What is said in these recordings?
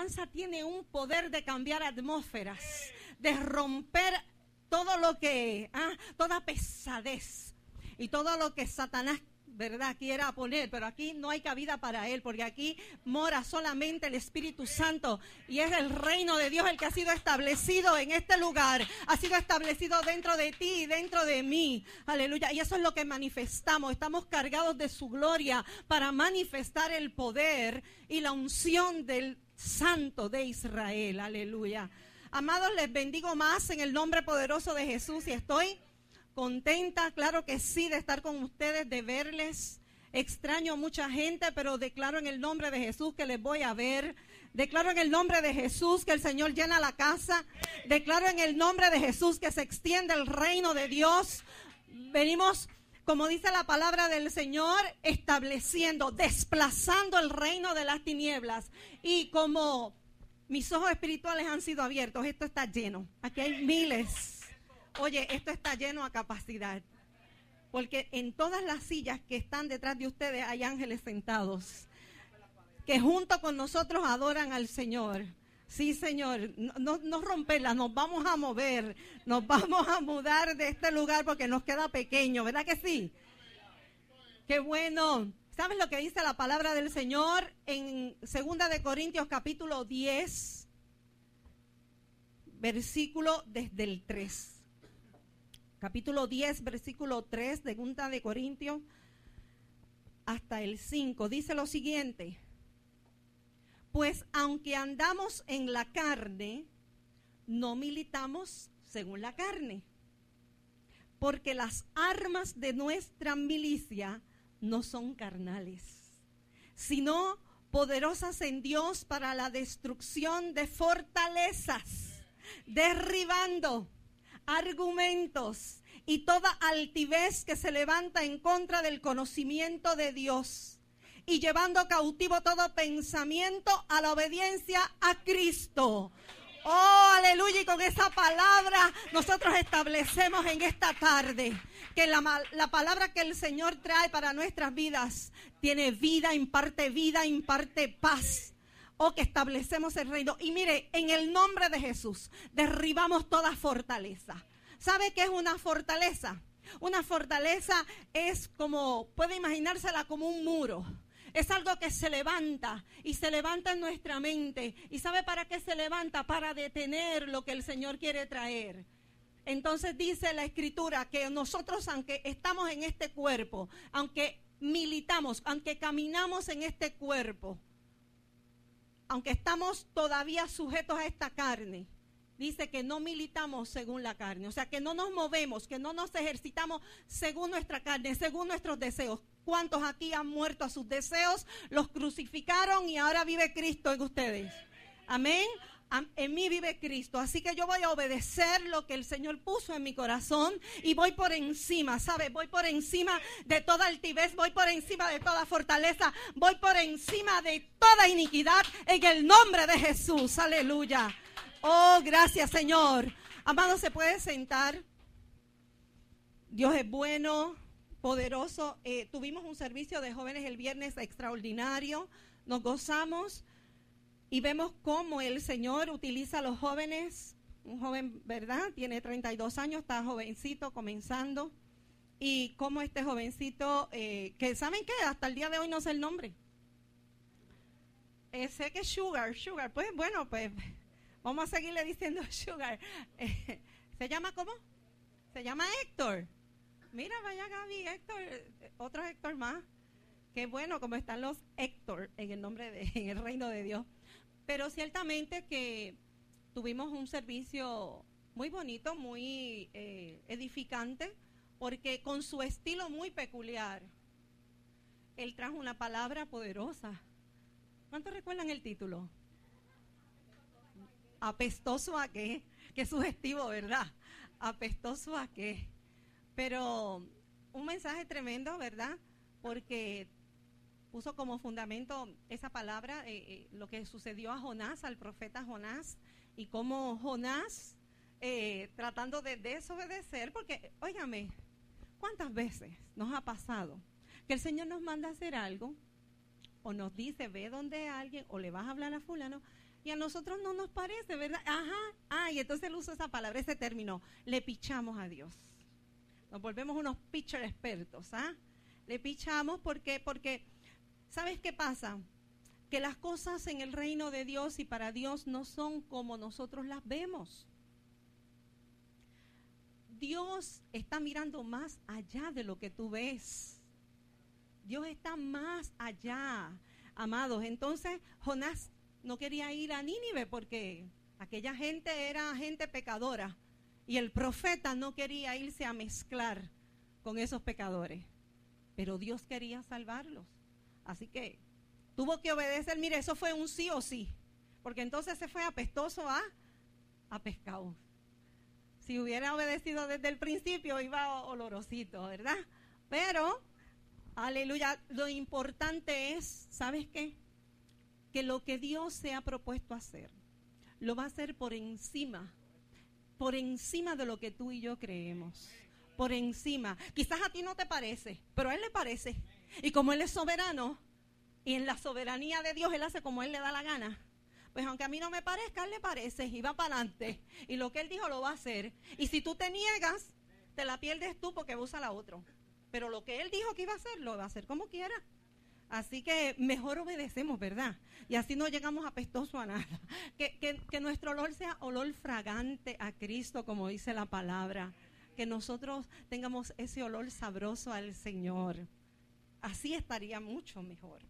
alabanza tiene un poder de cambiar atmósferas, de romper todo lo que, ah, toda pesadez y todo lo que Satanás ¿verdad? Quiera poner, pero aquí no hay cabida para él, porque aquí mora solamente el Espíritu Santo y es el reino de Dios el que ha sido establecido en este lugar, ha sido establecido dentro de ti y dentro de mí. Aleluya. Y eso es lo que manifestamos. Estamos cargados de su gloria para manifestar el poder y la unción del Santo de Israel. Aleluya. Amados, les bendigo más en el nombre poderoso de Jesús y estoy contenta, claro que sí, de estar con ustedes, de verles. Extraño a mucha gente, pero declaro en el nombre de Jesús que les voy a ver. Declaro en el nombre de Jesús que el Señor llena la casa. Declaro en el nombre de Jesús que se extiende el reino de Dios. Venimos, como dice la palabra del Señor, estableciendo, desplazando el reino de las tinieblas. Y como mis ojos espirituales han sido abiertos, esto está lleno. Aquí hay miles Oye, esto está lleno a capacidad. Porque en todas las sillas que están detrás de ustedes hay ángeles sentados. Que junto con nosotros adoran al Señor. Sí, Señor, no, no romperla, nos vamos a mover, nos vamos a mudar de este lugar porque nos queda pequeño, ¿verdad que sí? Qué bueno. ¿Sabes lo que dice la palabra del Señor en 2 de Corintios capítulo 10, versículo desde el 3? capítulo 10, versículo 3 de Junta de Corintios hasta el 5. Dice lo siguiente, pues aunque andamos en la carne, no militamos según la carne, porque las armas de nuestra milicia no son carnales, sino poderosas en Dios para la destrucción de fortalezas, derribando argumentos y toda altivez que se levanta en contra del conocimiento de Dios y llevando cautivo todo pensamiento a la obediencia a Cristo. Oh, aleluya. Y con esa palabra nosotros establecemos en esta tarde que la, la, palabra que el Señor trae para nuestras vidas tiene vida, imparte vida, imparte paz o que establecemos el reino. Y mire, en el nombre de Jesús, derribamos toda fortaleza. ¿Sabe qué es una fortaleza? Una fortaleza es como, puede imaginársela como un muro. Es algo que se levanta y se levanta en nuestra mente. ¿Y sabe para qué se levanta? Para detener lo que el Señor quiere traer. Entonces dice la escritura que nosotros, aunque estamos en este cuerpo, aunque militamos, aunque caminamos en este cuerpo, aunque estamos todavía sujetos a esta carne, dice que no militamos según la carne, o sea, que no nos movemos, que no nos ejercitamos según nuestra carne, según nuestros deseos. ¿Cuántos aquí han muerto a sus deseos? Los crucificaron y ahora vive Cristo en ustedes. Amén en mí vive Cristo. Así que yo voy a obedecer lo que el Señor puso en mi corazón y voy por encima, ¿sabes? Voy por encima de toda altivez, voy por encima de toda fortaleza, voy por encima de toda iniquidad en el nombre de Jesús. Aleluya. Oh, gracias Señor. Amado, ¿se puede sentar? Dios es bueno, poderoso. Eh, tuvimos un servicio de jóvenes el viernes extraordinario. Nos gozamos. Y vemos cómo el Señor utiliza a los jóvenes. Un joven, ¿verdad? Tiene 32 años, está jovencito, comenzando. Y cómo este jovencito, eh, que ¿saben qué? Hasta el día de hoy no sé el nombre. Eh, sé que Sugar, Sugar. Pues bueno, pues vamos a seguirle diciendo Sugar. Eh, ¿Se llama cómo? Se llama Héctor. Mira, vaya Gaby, Héctor, otro Héctor más. Qué bueno como están los Héctor en el nombre de, en el reino de Dios. Pero ciertamente que tuvimos un servicio muy bonito, muy eh, edificante, porque con su estilo muy peculiar, él trajo una palabra poderosa. ¿Cuántos recuerdan el título? Apestoso a qué? Qué sugestivo, ¿verdad? Apestoso a qué. Pero un mensaje tremendo, ¿verdad? Porque puso como fundamento esa palabra, eh, eh, lo que sucedió a Jonás, al profeta Jonás, y cómo Jonás, eh, tratando de desobedecer, porque, óigame, ¿cuántas veces nos ha pasado que el Señor nos manda a hacer algo, o nos dice, ve donde alguien, o le vas a hablar a fulano, Y a nosotros no nos parece, ¿verdad? Ajá. Ah, y entonces él usa esa palabra, ese término. Le pichamos a Dios. Nos volvemos unos pitcher expertos, ¿ah? Le pichamos porque, porque, ¿sabes qué pasa? Que las cosas en el reino de Dios y para Dios no son como nosotros las vemos. Dios está mirando más allá de lo que tú ves. Dios está más allá, amados. Entonces, Jonás no quería ir a Nínive porque aquella gente era gente pecadora y el profeta no quería irse a mezclar con esos pecadores. Pero Dios quería salvarlos. Así que tuvo que obedecer. Mire, eso fue un sí o sí. Porque entonces se fue apestoso a, a pescado. Si hubiera obedecido desde el principio, iba olorosito, ¿verdad? Pero, aleluya, lo importante es, ¿sabes qué? que lo que Dios se ha propuesto hacer, lo va a hacer por encima, por encima de lo que tú y yo creemos. Por encima. Quizás a ti no te parece, pero a Él le parece. Y como Él es soberano, y en la soberanía de Dios Él hace como Él le da la gana. Pues aunque a mí no me parezca, Él le parece y va para adelante. Y lo que Él dijo lo va a hacer. Y si tú te niegas, te la pierdes tú porque usa la otra. Pero lo que Él dijo que iba a hacer, lo va a hacer como quiera. Así que mejor obedecemos, ¿verdad? Y así no llegamos apestoso a nada. Que, que, nuestro olor sea olor fragante a Cristo, como dice la palabra. Que nosotros tengamos ese olor sabroso al Señor. Así estaría mucho mejor.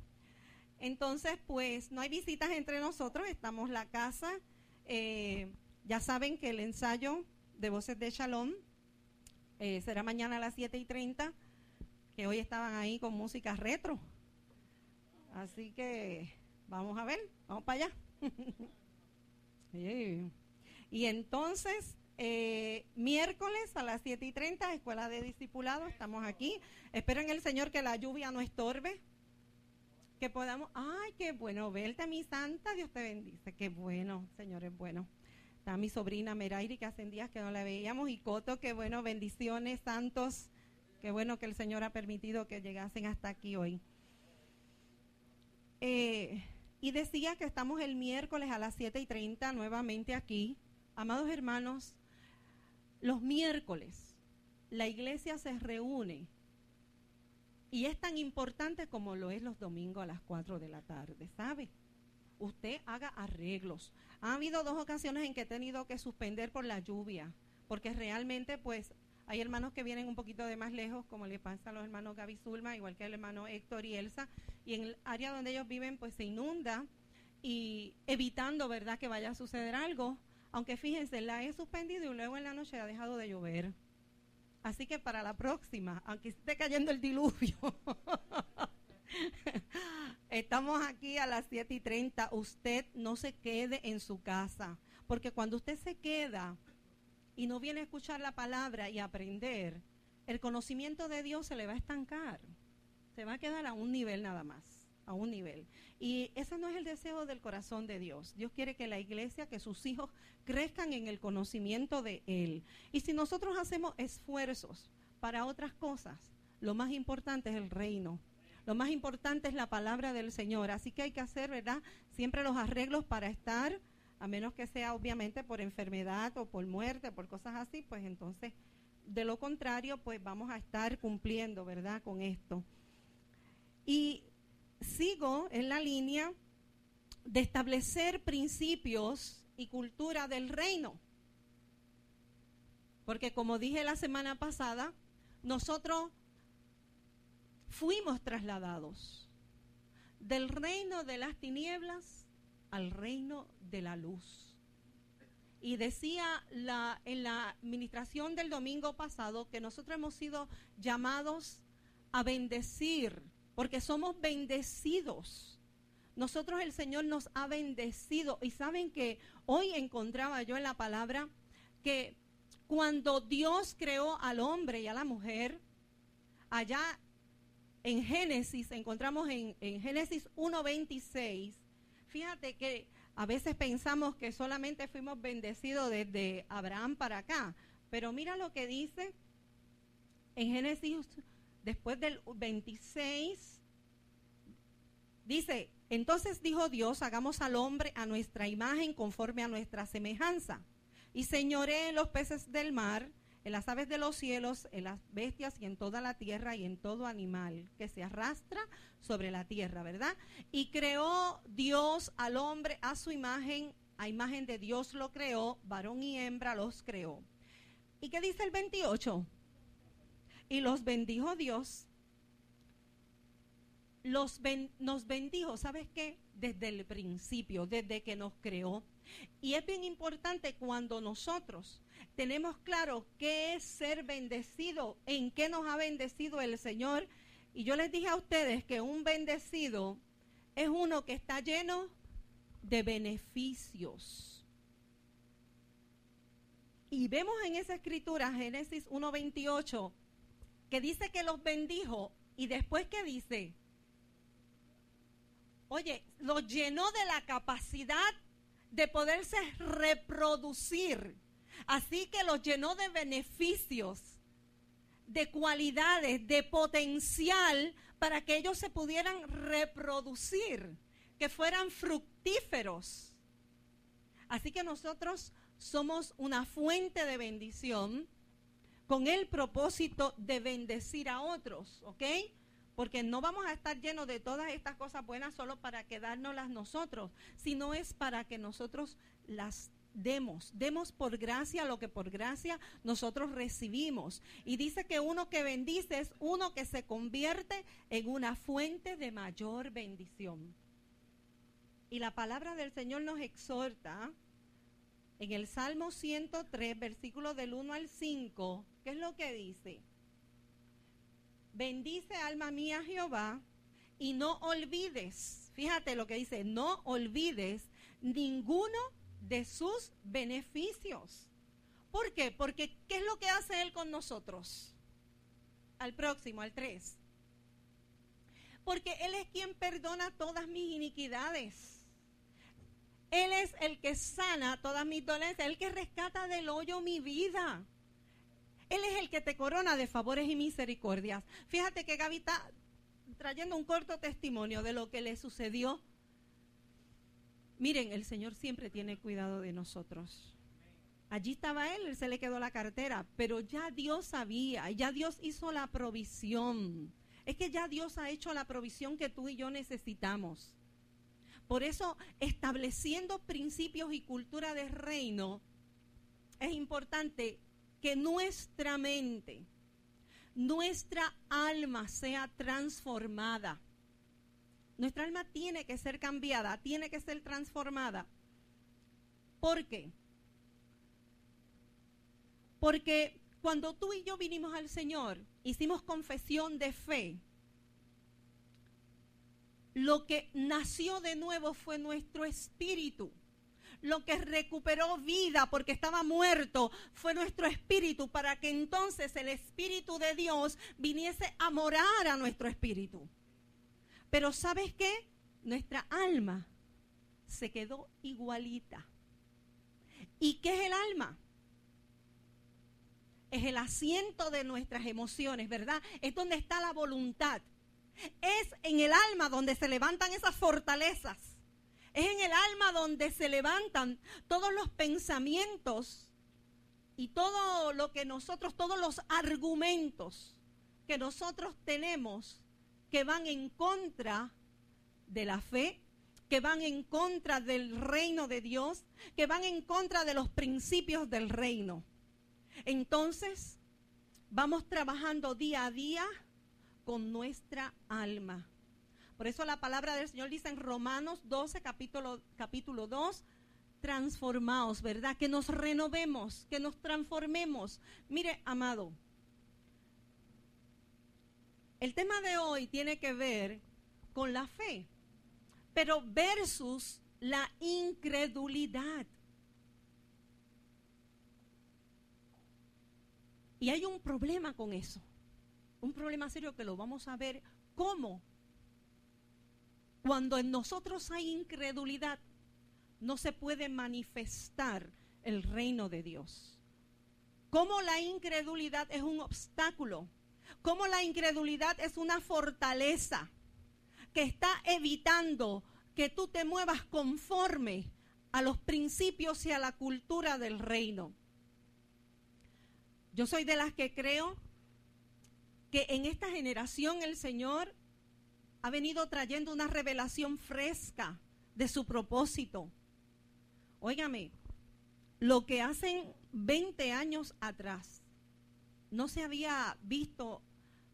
Entonces, pues no hay visitas entre nosotros, estamos la casa. Eh, ya saben que el ensayo de Voces de Shalom eh, será mañana a las 7 y 30, que hoy estaban ahí con música retro. Así que vamos a ver, vamos para allá. y entonces, eh, miércoles a las 7 y 30, Escuela de Discipulado, estamos aquí. Espero en el Señor que la lluvia no estorbe. Que podamos, ay, qué bueno verte, mi santa, Dios te bendice. Qué bueno, Señor es bueno. Está mi sobrina Merairi, que hace días que no la veíamos, y Coto, qué bueno, bendiciones, santos. Qué bueno que el Señor ha permitido que llegasen hasta aquí hoy. Eh, y decía que estamos el miércoles a las 7 y 30 nuevamente aquí. Amados hermanos, los miércoles la iglesia se reúne y es tan importante como lo es los domingos a las 4 de la tarde, ¿sabe? Usted haga arreglos. Ha habido dos ocasiones en que he tenido que suspender por la lluvia, porque realmente pues hay hermanos que vienen un poquito de más lejos, como le pasa a los hermanos Gaby Zulma, igual que el hermano Héctor y Elsa, y en el área donde ellos viven pues se inunda y evitando, ¿verdad?, que vaya a suceder algo. Aunque fíjense, la he suspendido y luego en la noche ha dejado de llover. Así que para la próxima, aunque esté cayendo el diluvio, estamos aquí a las 7 y 30. Usted no se quede en su casa, porque cuando usted se queda, y no viene a escuchar la palabra y aprender, el conocimiento de Dios se le va a estancar. Se va a quedar a un nivel nada más, a un nivel. Y ese no es el deseo del corazón de Dios. Dios quiere que la iglesia, que sus hijos crezcan en el conocimiento de Él. Y si nosotros hacemos esfuerzos para otras cosas, lo más importante es el reino. Lo más importante es la palabra del Señor. Así que hay que hacer, ¿verdad? Siempre los arreglos para estar a menos que sea obviamente por enfermedad o por muerte, por cosas así, pues entonces, de lo contrario, pues vamos a estar cumpliendo, ¿verdad?, con esto. Y sigo en la línea de establecer principios y cultura del reino. Porque como dije la semana pasada, nosotros fuimos trasladados del reino de las tinieblas al reino de la luz. Y decía la, en la administración del domingo pasado que nosotros hemos sido llamados a bendecir, porque somos bendecidos. Nosotros el Señor nos ha bendecido. Y saben que hoy encontraba yo en la palabra que cuando Dios creó al hombre y a la mujer, allá en Génesis, encontramos en, en Génesis 1.26, Fíjate que a veces pensamos que solamente fuimos bendecidos desde Abraham para acá, pero mira lo que dice en Génesis, después del 26, dice, Entonces dijo Dios, hagamos al hombre a nuestra imagen conforme a nuestra semejanza. Y señoré los peces del mar, en las aves de los cielos, en las bestias y en toda la tierra y en todo animal que se arrastra sobre la tierra, ¿verdad? Y creó Dios al hombre a su imagen, a imagen de Dios lo creó, varón y hembra los creó. ¿Y qué dice el 28? Y los bendijo Dios los nos bendijo, ¿sabes qué? Desde el principio, desde que nos creó. Y es bien importante cuando nosotros tenemos claro qué es ser bendecido, en qué nos ha bendecido el Señor. Y yo les dije a ustedes que un bendecido es uno que está lleno de beneficios. Y vemos en esa escritura, Génesis 1.28, que dice que los bendijo y después que dice, oye, lo llenó de la capacidad de poderse reproducir. Así que lo llenó de beneficios, de cualidades, de potencial para que ellos se pudieran reproducir, que fueran fructíferos. Así que nosotros somos una fuente de bendición con el propósito de bendecir a otros, ¿ok? Porque no vamos a estar llenos de todas estas cosas buenas solo para quedárnoslas nosotros, sino es para que nosotros las demos, demos por gracia lo que por gracia nosotros recibimos. Y dice que uno que bendice es uno que se convierte en una fuente de mayor bendición. Y la palabra del Señor nos exhorta en el Salmo 103, versículo del 1 al 5, ¿qué es lo que dice? Bendice alma mía Jehová y no olvides, fíjate lo que dice, no olvides ninguno de sus beneficios. ¿Por qué? Porque ¿qué es lo que hace Él con nosotros? Al próximo, al 3. Porque Él es quien perdona todas mis iniquidades. Él es el que sana todas mis dolencias, el que rescata del hoyo mi vida. Él es el que te corona de favores y misericordias. Fíjate que Gaby está trayendo un corto testimonio de lo que le sucedió. Miren, el Señor siempre tiene cuidado de nosotros. Allí estaba él, él se le quedó la cartera, pero ya Dios sabía, ya Dios hizo la provisión. Es que ya Dios ha hecho la provisión que tú y yo necesitamos. Por eso, estableciendo principios y cultura de reino, es importante que nuestra mente, nuestra alma sea transformada. Nuestra alma tiene que ser cambiada, tiene que ser transformada. ¿Por qué? Porque cuando tú y yo vinimos al Señor, hicimos confesión de fe, lo que nació de nuevo fue nuestro espíritu lo que recuperó vida porque estaba muerto fue nuestro espíritu para que entonces el espíritu de Dios viniese a morar a nuestro espíritu. Pero ¿sabes qué? Nuestra alma se quedó igualita. ¿Y qué es el alma? Es el asiento de nuestras emociones, ¿verdad? Es donde está la voluntad. Es en el alma donde se levantan esas fortalezas es en el alma donde se levantan todos los pensamientos y todo lo que nosotros, todos los argumentos que nosotros tenemos que van en contra de la fe, que van en contra del reino de Dios, que van en contra de los principios del reino. Entonces, vamos trabajando día a día con nuestra alma. Por eso la palabra del Señor dice en Romanos 12, capítulo, capítulo 2, transformaos, ¿verdad? Que nos renovemos, que nos transformemos. Mire, amado, el tema de hoy tiene que ver con la fe, pero versus la incredulidad. Y hay un problema con eso, un problema serio que lo vamos a ver cómo cuando en nosotros hay incredulidad, no se puede manifestar el reino de Dios. Cómo la incredulidad es un obstáculo, cómo la incredulidad es una fortaleza que está evitando que tú te muevas conforme a los principios y a la cultura del reino. Yo soy de las que creo que en esta generación el Señor ha venido trayendo una revelación fresca de su propósito. Óigame, lo que hacen 20 años atrás no se había visto,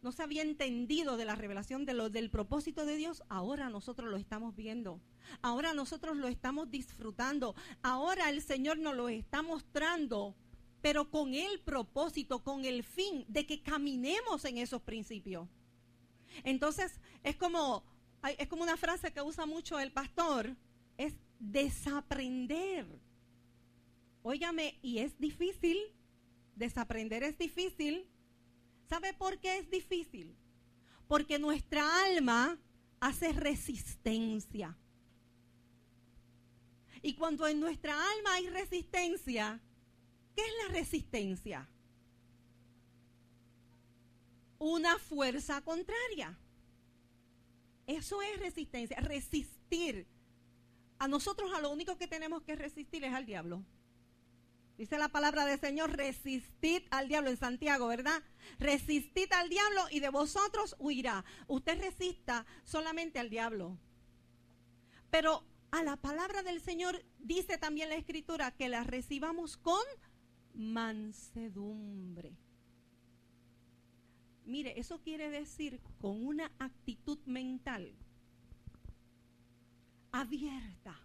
no se había entendido de la revelación de lo, del propósito de Dios, ahora nosotros lo estamos viendo. Ahora nosotros lo estamos disfrutando. Ahora el Señor nos lo está mostrando, pero con el propósito, con el fin de que caminemos en esos principios. Entonces, es como, es como una frase que usa mucho el pastor, es desaprender. Óigame, y es difícil, desaprender es difícil. ¿Sabe por qué es difícil? Porque nuestra alma hace resistencia. Y cuando en nuestra alma hay resistencia, ¿qué es la resistencia? Una fuerza contraria. Eso es resistencia, resistir. A nosotros a lo único que tenemos que resistir es al diablo. Dice la palabra del Señor, resistid al diablo en Santiago, ¿verdad? Resistid al diablo y de vosotros huirá. Usted resista solamente al diablo. Pero a la palabra del Señor dice también la escritura que la recibamos con mansedumbre. Mire, eso quiere decir con una actitud mental abierta,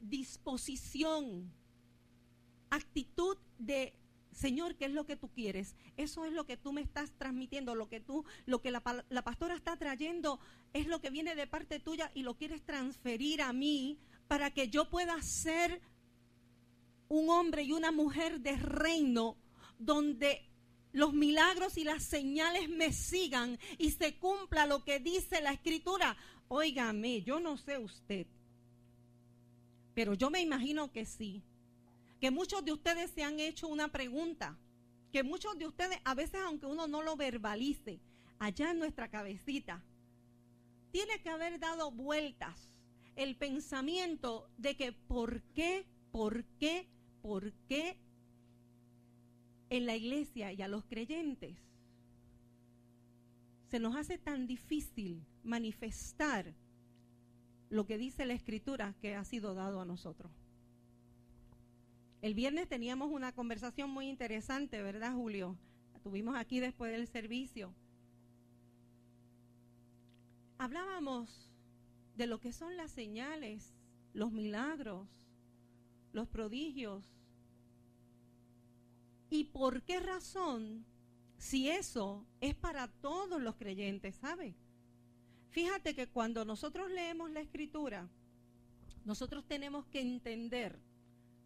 disposición actitud de Señor, ¿qué es lo que tú quieres? Eso es lo que tú me estás transmitiendo, lo que tú, lo que la, la, pastora está trayendo es lo que viene de parte tuya y lo quieres transferir a mí para que yo pueda ser un hombre y una mujer de reino donde los milagros y las señales me sigan y se cumpla lo que dice la escritura. Óigame, yo no sé usted, pero yo me imagino que sí que muchos de ustedes se han hecho una pregunta, que muchos de ustedes, a veces aunque uno no lo verbalice, allá en nuestra cabecita, tiene que haber dado vueltas el pensamiento de que por qué, por qué, por qué en la iglesia y a los creyentes se nos hace tan difícil manifestar lo que dice la escritura que ha sido dado a nosotros. El viernes teníamos una conversación muy interesante, ¿verdad, Julio? La tuvimos aquí después del servicio. Hablábamos de lo que son las señales, los milagros, los prodigios. ¿Y por qué razón? Si eso es para todos los creyentes, ¿sabe? Fíjate que cuando nosotros leemos la escritura, nosotros tenemos que entender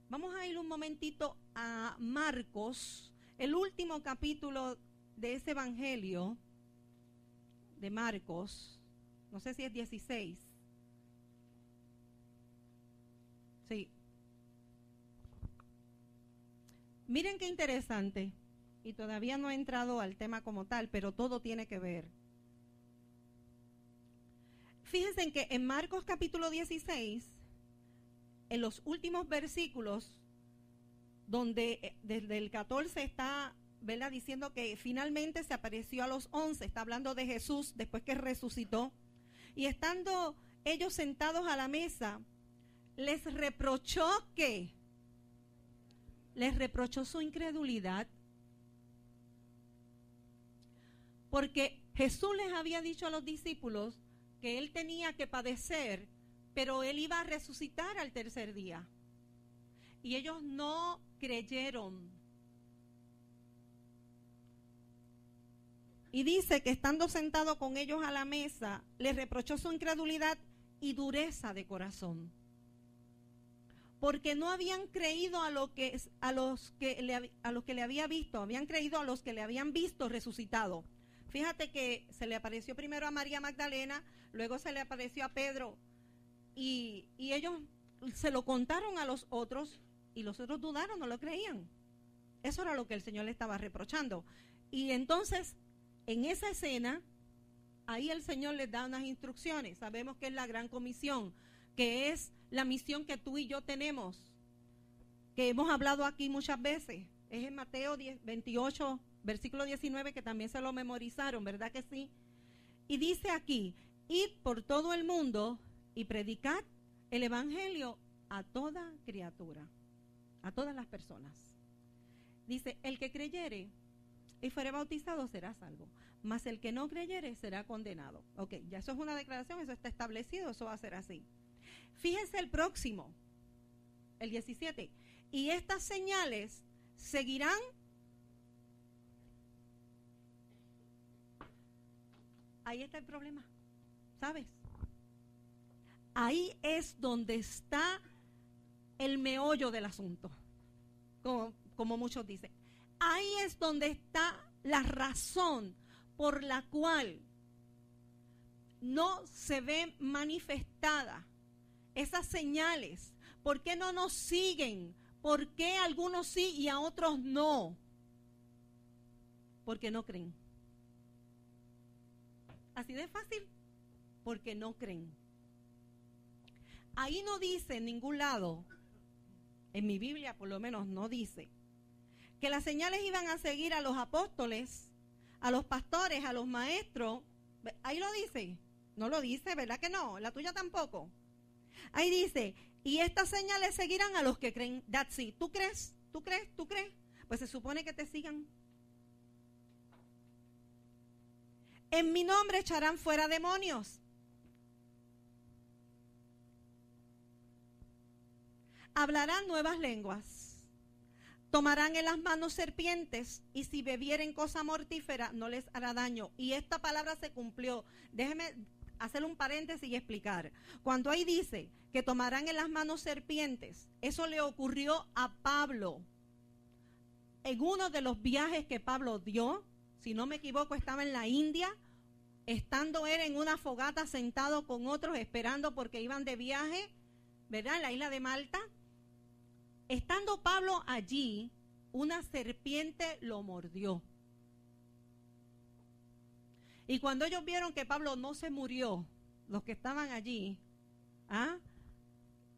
Vamos a ir un momentito a Marcos, el último capítulo de ese Evangelio de Marcos. No sé si es 16. Sí. Miren qué interesante. Y todavía no he entrado al tema como tal, pero todo tiene que ver. Fíjense que en Marcos capítulo 16 en los últimos versículos, donde eh, desde el 14 está ¿verdad? diciendo que finalmente se apareció a los 11, está hablando de Jesús después que resucitó, y estando ellos sentados a la mesa, les reprochó que, les reprochó su incredulidad, porque Jesús les había dicho a los discípulos que él tenía que padecer pero él iba a resucitar al tercer día. Y ellos no creyeron. Y dice que estando sentado con ellos a la mesa, les reprochó su incredulidad y dureza de corazón. Porque no habían creído a, lo que, a, los que le, a los que le había visto, habían creído a los que le habían visto resucitado. Fíjate que se le apareció primero a María Magdalena, luego se le apareció a Pedro, y, ellos se lo contaron a los otros y los otros dudaron, no lo creían. Eso era lo que el Señor le estaba reprochando. Y entonces, en esa escena, ahí el Señor les da unas instrucciones. Sabemos que es la gran comisión. Que es la misión que tú y yo tenemos, que hemos hablado aquí muchas veces. Es en Mateo 28, versículo 19, que también se lo memorizaron, ¿verdad que sí? Y dice aquí, id por todo el mundo y predicad el Evangelio a toda criatura, a todas las personas. Dice, el que creyere y fuere bautizado será salvo, mas el que no creyere será condenado. Ok, ya eso es una declaración, eso está establecido, eso va a ser así. Fíjense el próximo, el 17. Y estas señales seguirán Ahí está el problema, ¿sabes? Ahí es donde está el meollo del asunto, como, como muchos dicen. Ahí es donde está la razón por la cual no se ve manifestada esas señales. ¿Por qué no nos siguen? ¿Por qué algunos sí y a otros no? Porque no creen. Así de fácil, porque no creen. Ahí no dice en ningún lado, en mi Biblia por lo menos no dice, que las señales iban a seguir a los apóstoles, a los pastores, a los maestros. Ahí lo dice. No lo dice, ¿verdad que no? La tuya tampoco. Ahí dice, y estas señales seguirán a los que creen. That's it. ¿Tú crees? ¿Tú crees? ¿Tú crees? Pues se supone que te sigan. En mi nombre echarán fuera demonios. Hablarán nuevas lenguas. Tomarán en las manos serpientes y si bebieren cosa mortífera no les hará daño. Y esta palabra se cumplió. Déjeme hacer un paréntesis y explicar. Cuando ahí dice que tomarán en las manos serpientes, eso le ocurrió a Pablo. En uno de los viajes que Pablo dio, si no me equivoco, estaba en la India, estando él en una fogata sentado con otros esperando porque iban de viaje, ¿verdad? En la isla de Malta. Estando Pablo allí, una serpiente lo mordió. Y cuando ellos vieron que Pablo no se murió, los que estaban allí, ¿ah?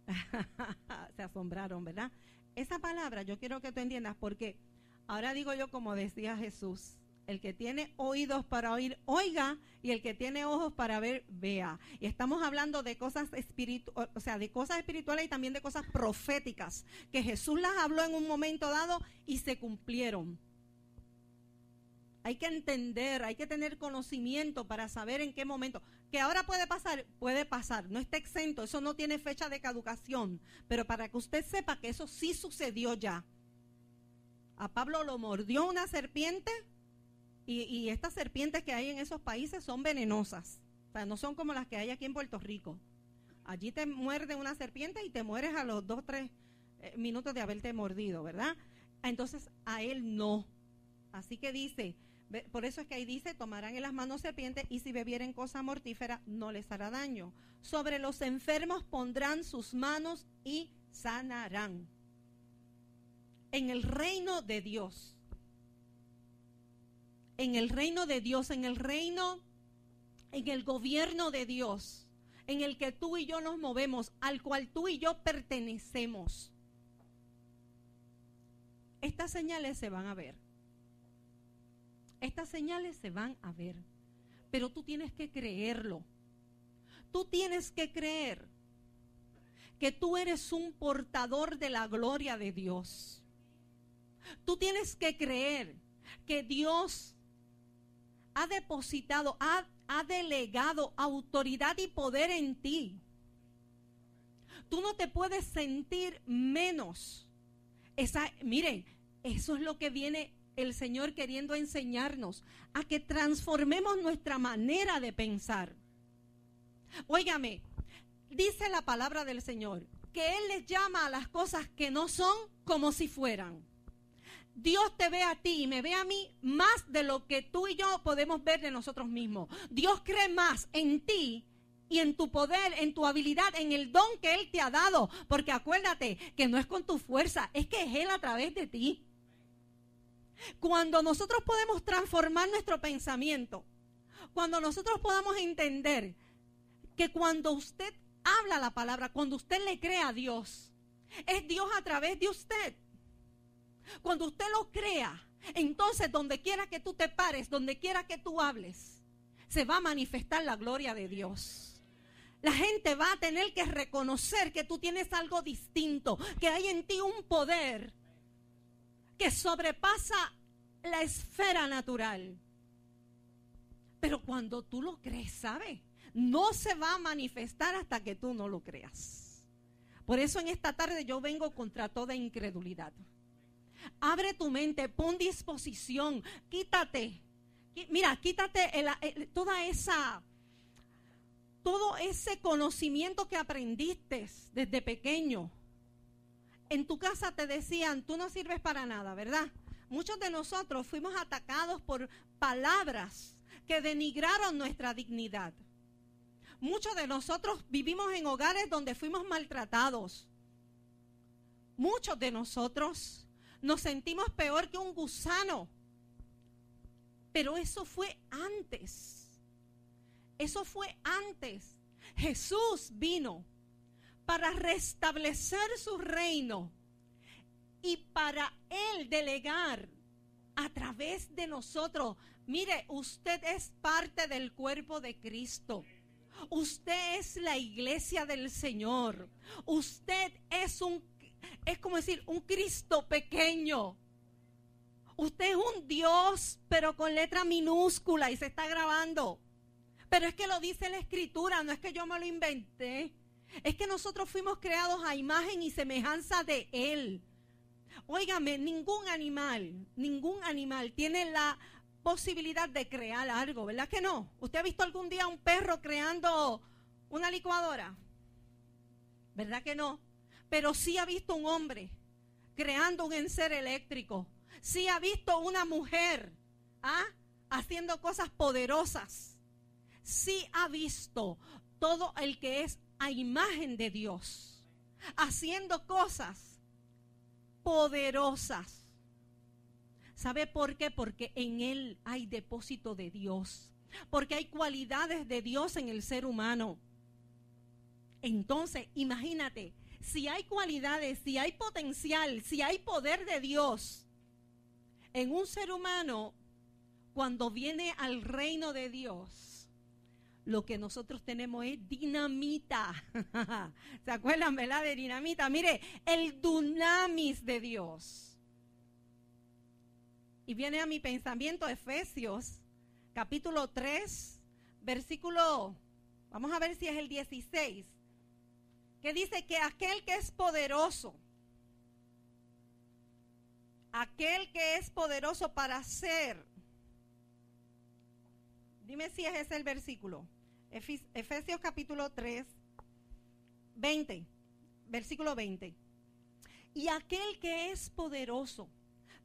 se asombraron, ¿verdad? Esa palabra yo quiero que tú entiendas porque ahora digo yo como decía Jesús, el que tiene oídos para oír, oiga, y el que tiene ojos para ver, vea. Y estamos hablando de cosas espirituales, o sea, de cosas espirituales y también de cosas proféticas, que Jesús las habló en un momento dado y se cumplieron. Hay que entender, hay que tener conocimiento para saber en qué momento. Que ahora puede pasar, puede pasar, no está exento, eso no tiene fecha de caducación, pero para que usted sepa que eso sí sucedió ya. A Pablo lo mordió una serpiente y, estas serpientes que hay en esos países son venenosas. O sea, no son como las que hay aquí en Puerto Rico. Allí te muerde una serpiente y te mueres a los dos, tres eh, minutos de haberte mordido, ¿verdad? Entonces a él no. Así que dice, por eso es que ahí dice, tomarán en las manos serpientes y si bebieren cosa mortífera no les hará daño. Sobre los enfermos pondrán sus manos y sanarán. En el reino de Dios en el reino de Dios, en el reino, en el gobierno de Dios, en el que tú y yo nos movemos, al cual tú y yo pertenecemos. Estas señales se van a ver. Estas señales se van a ver. Pero tú tienes que creerlo. Tú tienes que creer que tú eres un portador de la gloria de Dios. Tú tienes que creer que Dios ha depositado, ha, delegado autoridad y poder en ti. Tú no te puedes sentir menos. Esa, miren, eso es lo que viene el Señor queriendo enseñarnos, a que transformemos nuestra manera de pensar. Óigame, dice la palabra del Señor, que Él les llama a las cosas que no son como si fueran. Dios te ve a ti y me ve a mí más de lo que tú y yo podemos ver de nosotros mismos. Dios cree más en ti y en tu poder, en tu habilidad, en el don que Él te ha dado. Porque acuérdate que no es con tu fuerza, es que es Él a través de ti. Cuando nosotros podemos transformar nuestro pensamiento, cuando nosotros podamos entender que cuando usted habla la palabra, cuando usted le cree a Dios, es Dios a través de usted. Cuando usted lo crea, entonces donde quiera que tú te pares, donde quiera que tú hables, se va a manifestar la gloria de Dios. La gente va a tener que reconocer que tú tienes algo distinto, que hay en ti un poder que sobrepasa la esfera natural. Pero cuando tú lo crees, ¿sabe? No se va a manifestar hasta que tú no lo creas. Por eso en esta tarde yo vengo contra toda incredulidad. Abre tu mente, pon disposición, quítate. Mira, quítate toda esa todo ese conocimiento que aprendiste desde pequeño. En tu casa te decían, tú no sirves para nada, ¿verdad? Muchos de nosotros fuimos atacados por palabras que denigraron nuestra dignidad. Muchos de nosotros vivimos en hogares donde fuimos maltratados. Muchos de nosotros nos sentimos peor que un gusano. Pero eso fue antes. Eso fue antes. Jesús vino para restablecer su reino y para Él delegar a través de nosotros. Mire, usted es parte del cuerpo de Cristo. Usted es la iglesia del Señor. Usted es un, es como decir, un Cristo pequeño. Usted es un Dios, pero con letra minúscula y se está grabando. Pero es que lo dice la escritura, no es que yo me lo inventé. Es que nosotros fuimos creados a imagen y semejanza de Él. Óigame, ningún animal, ningún animal tiene la posibilidad de crear algo, ¿verdad que no? ¿Usted ha visto algún día un perro creando una licuadora? ¿Verdad que no? Pero sí ha visto un hombre creando un enser eléctrico. Sí ha visto una mujer ¿ah? haciendo cosas poderosas. Sí ha visto todo el que es a imagen de Dios haciendo cosas poderosas. ¿Sabe por qué? Porque en Él hay depósito de Dios. Porque hay cualidades de Dios en el ser humano. Entonces, imagínate, si hay cualidades, si hay potencial, si hay poder de Dios en un ser humano, cuando viene al reino de Dios, lo que nosotros tenemos es dinamita. ¿Se acuerdan, verdad, de dinamita? Mire, el dunamis de Dios. Y viene a mi pensamiento Efesios, capítulo 3, versículo, vamos a ver si es el 16, que dice que aquel que es poderoso, aquel que es poderoso para hacer, dime si es ese el versículo, Efesios capítulo 3, 20, versículo 20. Y aquel que es poderoso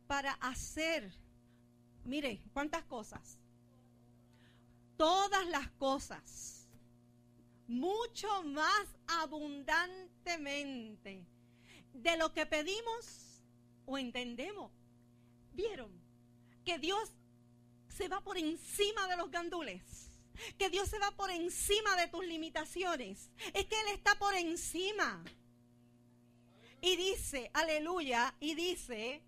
para hacer, mire, ¿cuántas cosas? Todas las cosas, mucho más abundantemente de lo que pedimos o entendemos. ¿Vieron? Que Dios se va por encima de los gandules. Que Dios se va por encima de tus limitaciones. Es que Él está por encima. Y dice, aleluya, y dice,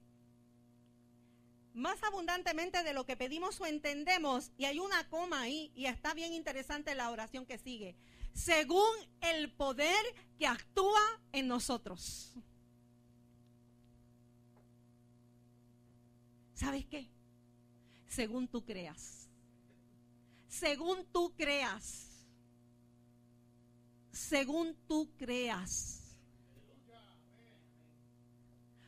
más abundantemente de lo que pedimos o entendemos, y hay una coma ahí, y está bien interesante la oración que sigue, según el poder que actúa en nosotros. ¿Sabes qué? Según tú creas. Según tú creas. Según tú creas.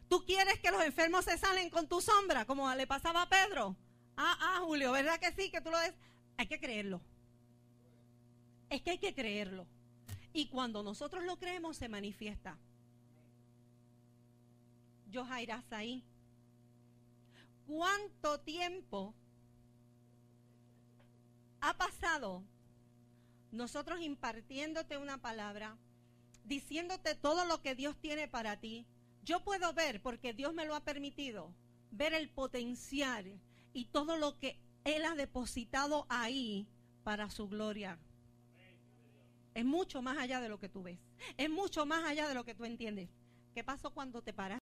¿Tú quieres que los enfermos se salen con tu sombra, como le pasaba a Pedro? Ah, ah, Julio, ¿verdad que sí? Que tú lo des. Hay que creerlo. Es que hay que creerlo. Y cuando nosotros lo creemos, se manifiesta. Yo, ahí. ¿cuánto tiempo ha pasado nosotros impartiéndote una palabra, diciéndote todo lo que Dios tiene para ti? Yo puedo ver, porque Dios me lo ha permitido, ver el potencial y todo lo que Él ha depositado ahí para su gloria. Es mucho más allá de lo que tú ves. Es mucho más allá de lo que tú entiendes. ¿Qué pasó cuando te paraste?